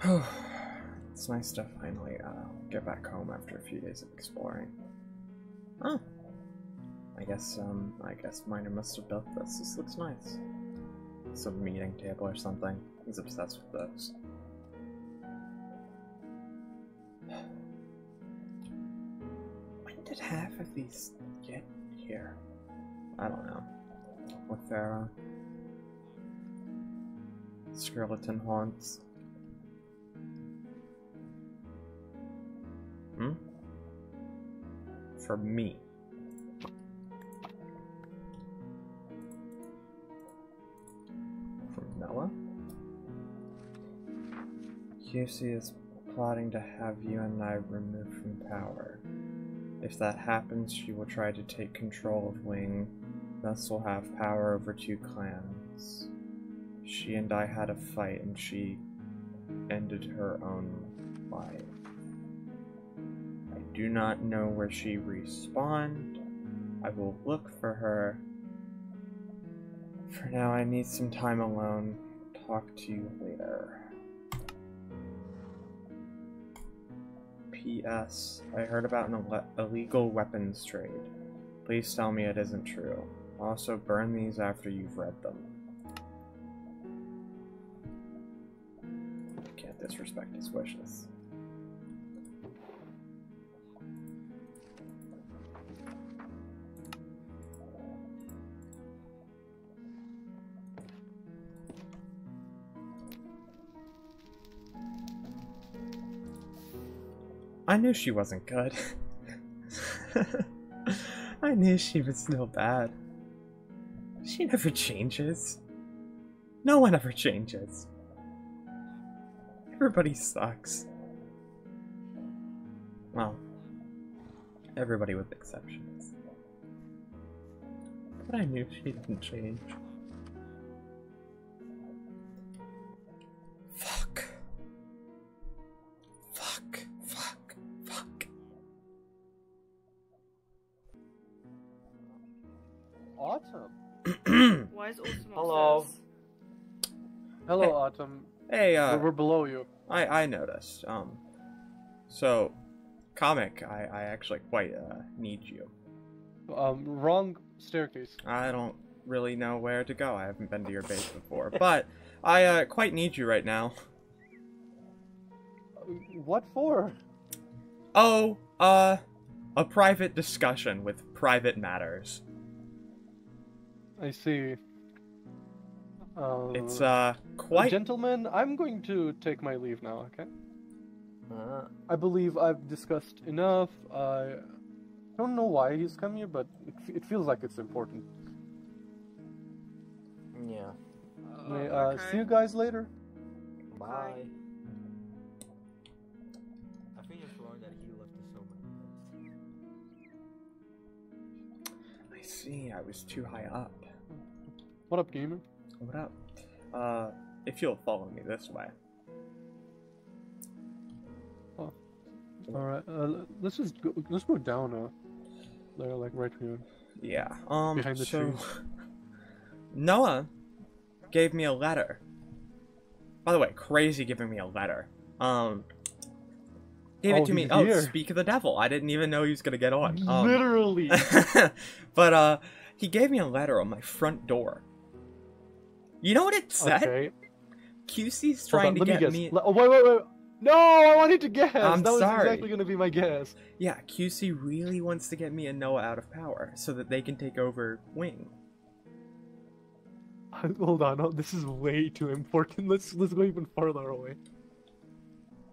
it's nice to finally uh, get back home after a few days of exploring. Oh, I guess um, I guess Miner must have built this. This looks nice. Some meeting table or something. He's obsessed with those. When did half of these get here? I don't know. With their uh, skeleton haunts. Hmm? For me. From Noah? QC is plotting to have you and I removed from power. If that happens, she will try to take control of Wing, thus will have power over two clans. She and I had a fight and she ended her own life. Do not know where she respawned. I will look for her. For now, I need some time alone. Talk to you later. P.S. I heard about an illegal weapons trade. Please tell me it isn't true. Also, burn these after you've read them. Can't disrespect his wishes. I knew she wasn't good. I knew she was still bad. She never changes. No one ever changes. Everybody sucks. Well, everybody with exceptions. But I knew she didn't change. Hello, Hey. Autumn. Hey, uh, We're- We're below you. I I noticed. Um, so, comic, I I actually quite uh need you. Um, wrong staircase. I don't really know where to go. I haven't been to your base before, but I uh quite need you right now. Uh, What for? Oh, uh, a private discussion with private matters. I see. Uh, It's uh quite. Gentlemen, I'm going to take my leave now, okay? Uh, I believe I've discussed enough. I don't know why he's come here, but it, it feels like it's important. yeah. May, uh, okay. See you guys later. Bye. I think just learned that he left the so many I see. I was too high up. What up, gamer? What up? Uh, if you'll follow me this way. Oh. All right, uh, let's just go, let's go down. Uh, there, like right here. Yeah. Um. Behind the so, trees. Noah gave me a letter. By the way, crazy giving me a letter. Um. Gave Oh, it to me. he's Oh, speak of the devil. I didn't even know he was gonna get on. Um, Literally. but uh, he gave me a letter on my front door. You know what it said? okay. QC's trying to me get guess. me. Oh, wait, wait, wait. No, I wanted to guess. I'm that was sorry. exactly gonna be my guess. Yeah, QC really wants to get me and Noah out of power so that they can take over Wing. Hold on, oh, this is way too important. Let's let's go even farther away.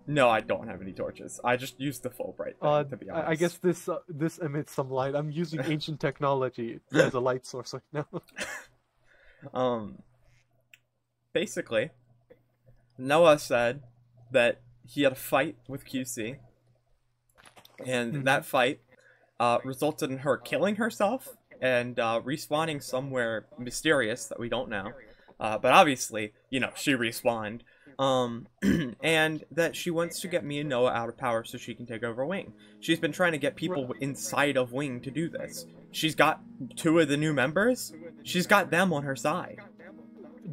No, I don't have any torches. I just used the Fullbright thing, Uh, to be honest. I, I guess this uh, this emits some light. I'm using ancient technology as a light source right now. Um, basically, Noah said that he had a fight with QC, and Mhm. that fight uh, resulted in her killing herself and uh, respawning somewhere mysterious that we don't know. Uh, but obviously, you know, she respawned. Um, and that she wants to get me and Noah out of power so she can take over Wing. She's been trying to get people inside of Wing to do this. She's got two of the new members. She's got them on her side.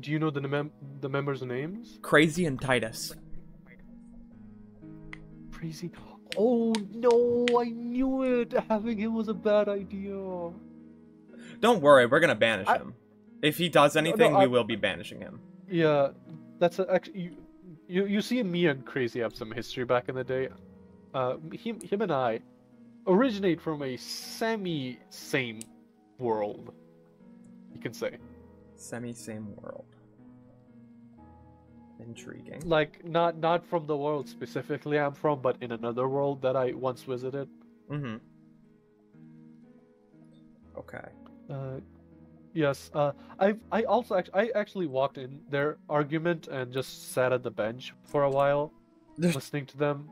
Do you know the mem- the members' names? Crazy and Titus. crazy. Oh no, I knew it. Having him was a bad idea. Don't worry, we're gonna banish I- him. If he does anything, I- we will be banishing him. Yeah, that's a, actually you, you. You see, me and Crazy have some history back in the day. Uh, him, him and I originate from a semi-same world. You can say, Semi same world. Intriguing. like not not from the world specifically I'm from, but in another world that I once visited. Mm-hmm. Okay. Uh, yes. Uh, I I also actually I actually walked in their argument and just sat at the bench for a while, listening to them.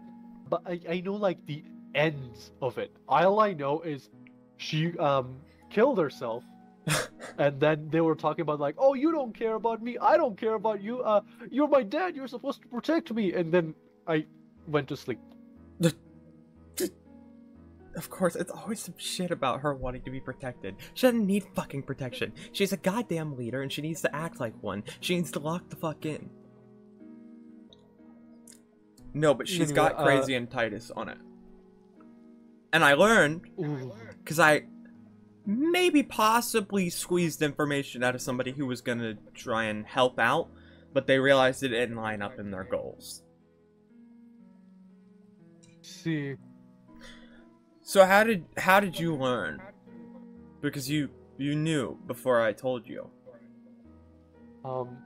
But I I know like the ends of it. All I know is she um killed herself. And then they were talking about like, oh, you don't care about me. I don't care about you. Uh, you're my dad. You're supposed to protect me. And then I went to sleep. Of course, it's always some shit about her wanting to be protected. She doesn't need fucking protection. She's a goddamn leader and she needs to act like one. She needs to lock the fuck in. No, but she's Anyway, got uh, Crazy and Titus on it. And I learned, because I maybe possibly squeezed information out of somebody who was gonna try and help out, but they realized it didn't line up in their goals. See. So how did how did you learn? Because you you knew before I told you. Um,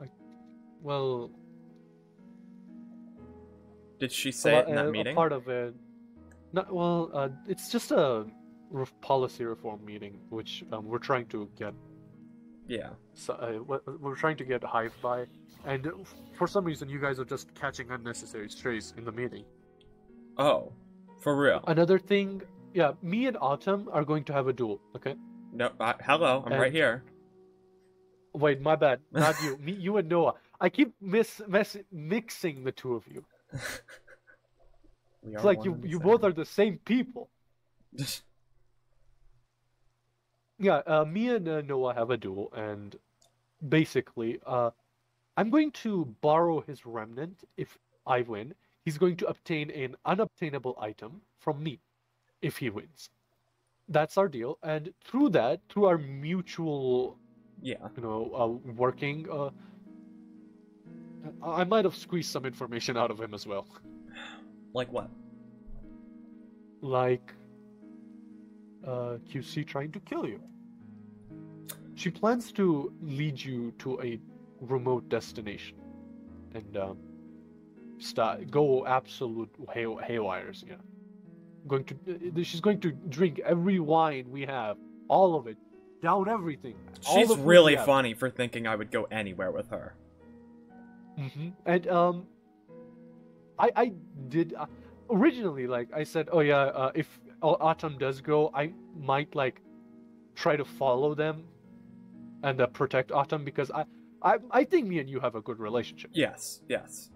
I, well, Did she say it in that a meeting? part of it. Not well. Uh, it's just a re- policy reform meeting, which um, we're trying to get. Yeah. So, uh, we're- trying to get Hive by, and for some reason, you guys are just catching unnecessary strays in the meeting. Oh, for real? Another thing, yeah, me and Autumn are going to have a duel. Okay. No. Uh, hello, I'm right here. Wait, my bad. Not you. Me, you and Noah. I keep miss, mess mixing the two of you. It's like you you same. both are the same people. Yeah, uh, me and uh, Noah have a duel, and basically, uh, I'm going to borrow his remnant if I win. He's going to obtain an unobtainable item from me if he wins. That's our deal, and through that, through our mutual, yeah. you know, uh, working, uh, I I might have squeezed some information out of him as well. Like what? like uh, QC trying to kill you. She plans to lead you to a remote destination and um, start go absolute hay- haywires. Yeah, going to uh, she's going to drink every wine we have, all of it, down everything. She's the food we really funny for thinking I would go anywhere with her. hmm And um, I I did uh, originally like I said, oh yeah, uh, if Autumn does go, I might like try to follow them and uh, protect Autumn because I, I I think me and you have a good relationship. Yes, yes.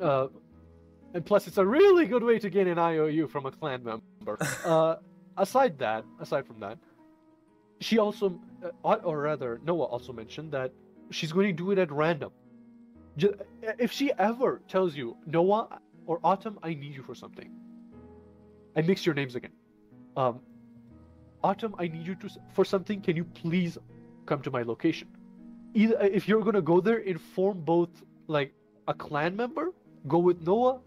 Uh, and plus, it's a really good way to gain an IOU from a clan member. uh, aside that, aside from that, she also, uh, or rather, Noah also mentioned that she's going to do it at random. If she ever tells you, Noah or Autumn, I need you for something, I mix your names again. Um, Autumn, I need you to for something. Can you please come to my location? Either if you're gonna go there, inform both like a clan member, go with Noah,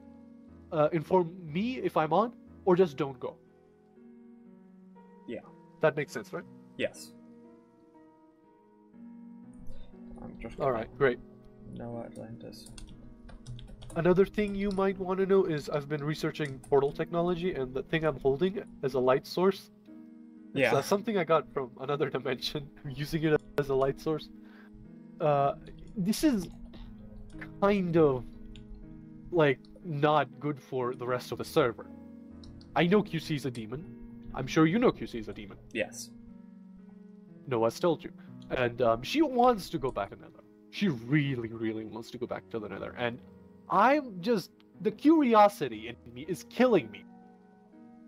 uh, inform me if I'm on, or just don't go. Yeah. That makes sense, right? Yes. I'm just All right, great. Noah Atlantis. Another thing you might want to know is I've been researching portal technology, and the thing I'm holding as a light source. It's Yeah. uh, something I got from another dimension, I'm using it as a light source. Uh, this is kind of like not good for the rest of the server. I know QC is a demon. I'm sure you know QC is a demon. Yes. Noah's told you. And um, she wants to go back to Nether. She really, really wants to go back to the Nether. And I'm just the curiosity in me is killing me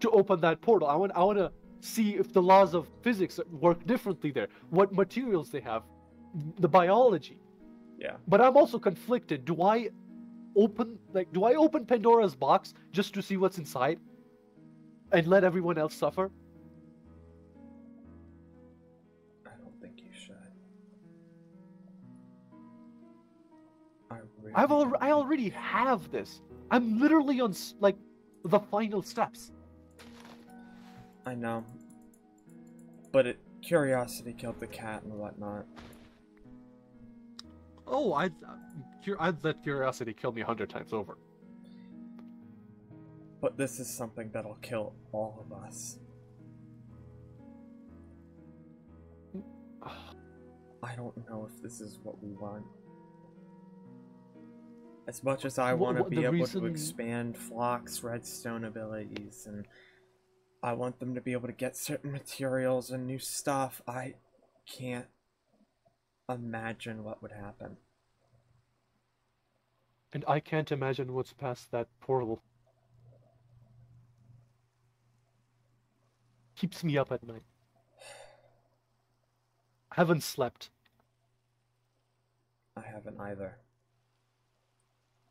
to open that portal. I want I want to see if the laws of physics work differently there. What materials they have, the biology. Yeah. But I'm also conflicted. Do I open like do I open Pandora's box just to see what's inside and let everyone else suffer? I've al- I already have this. I'm literally on like the final steps. I know. But it, curiosity killed the cat and whatnot. Oh, I'd I'd let curiosity kill me a hundred times over. But this is something that'll kill all of us. I don't know if this is what we want. As much as I want to be able reason- to expand Flock's redstone abilities and I want them to be able to get certain materials and new stuff, I can't imagine what would happen. And I can't imagine what's past that portal. Keeps me up at night. Haven't slept. I haven't either.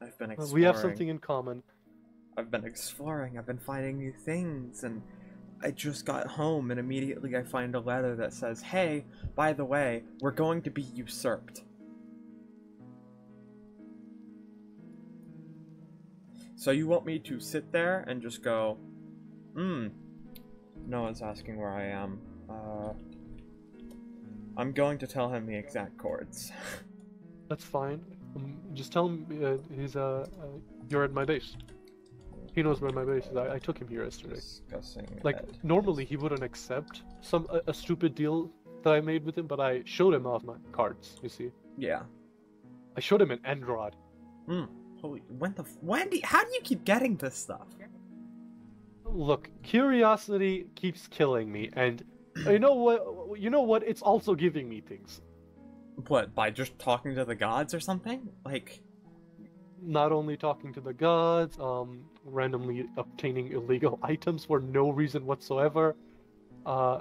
I've been exploring. We have something in common. I've been exploring, I've been finding new things, and I just got home and immediately I find a letter that says, Hey, by the way, we're going to be usurped. So you want me to sit there and just go, Hmm. No one's asking where I am. Uh, I'm going to tell him the exact chords. That's fine. Um, just tell him uh, he's uh, uh, you're at my base. He knows where my base is. I, I took him here yesterday. Discussing Like normally he wouldn't accept some a, a stupid deal that I made with him, but I showed him off my cards. You see, Yeah. I showed him an End Rod. Hmm. Holy, when the f- when do you, how do you keep getting this stuff? Look, curiosity keeps killing me, and you know what? You know what? It's also giving me things. What by just talking to the gods or something? Like, Not only talking to the gods, um, randomly obtaining illegal items for no reason whatsoever. Uh,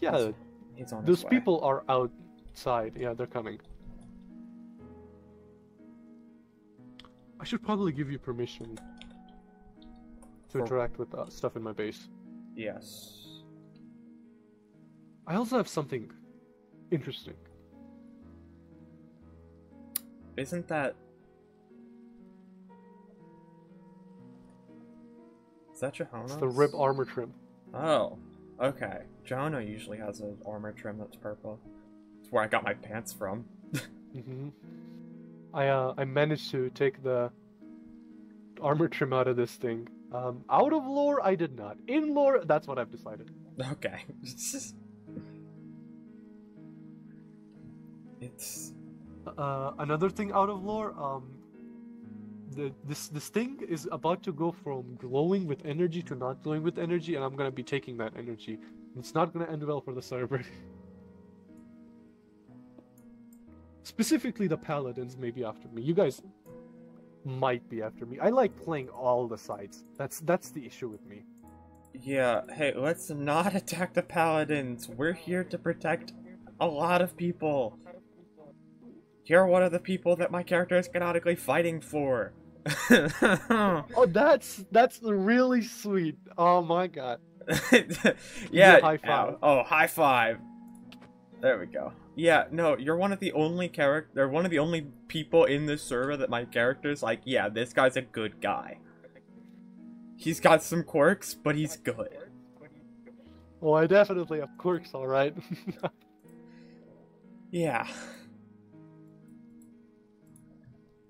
yeah, he's, he's on those people are outside. Yeah, they're coming. I should probably give you permission to interact with uh, stuff in my base. Yes. I also have something interesting. Isn't that? Is that Johanna? It's the rib armor trim. Oh, okay. Johanna usually has an armor trim that's purple. It's where I got my pants from. mm-hmm. I uh, I managed to take the armor trim out of this thing. Um, out of lore, I did not. In lore, that's what I've decided. Okay. it's Uh, another thing out of lore, um, the, this this thing is about to go from glowing with energy to not glowing with energy, and I'm gonna be taking that energy. It's not gonna end well for the server. Specifically, the paladins may be after me. You guys might be after me. I like playing all the sides. That's that's the issue with me. yeah. Hey, let's not attack the paladins. We're here to protect a lot of people. You're one of the people that my character is canonically fighting for. Oh, that's that's really sweet. Oh my god. yeah. high five. Oh, high five. There we go. Yeah, no, you're one of the only character, one of the only people in this server that my character's like, yeah, this guy's a good guy. He's got some quirks, but he's good. Oh, I definitely have quirks, all right. Yeah.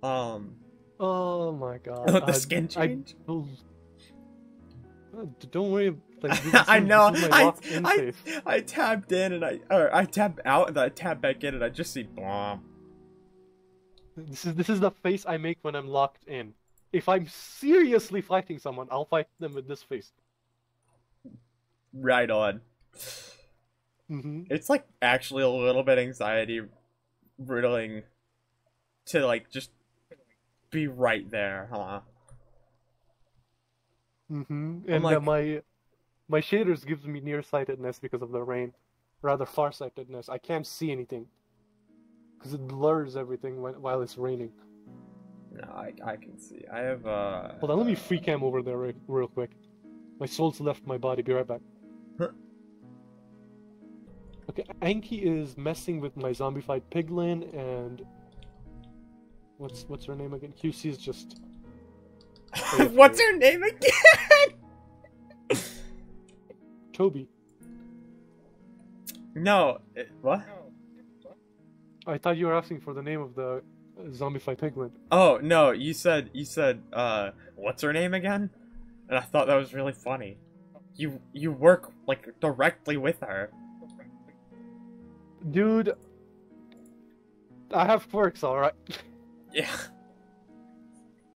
Um. oh my god. the Uh, skin change. oh. Uh, d- Don't worry. Like, I know. this is my I, I. I tabbed in and I or I tabbed out and I tabbed back in and I just see bomb. This is this is the face I make when I'm locked in. If I'm seriously fighting someone, I'll fight them with this face. Right on. hmm It's like actually a little bit anxiety riddling to like just be right there, huh? hmm And like- uh, my my shaders gives me nearsightedness because of the rain, rather farsightedness. I can't see anything because it blurs everything when, while it's raining. No, I, I can see. I have uh. Hold on, let me uh, free cam over there real, real quick. My soul's left my body. Be right back. Huh. Okay, Anki is messing with my zombified piglin, and what's what's her name again? QC is just What's her name again? Toby. no, it, what? I thought you were asking for the name of the uh, zombified piglin. Oh no, you said you said uh, what's her name again? And I thought that was really funny. You you work like directly with her. Dude, I have quirks, alright. Yeah.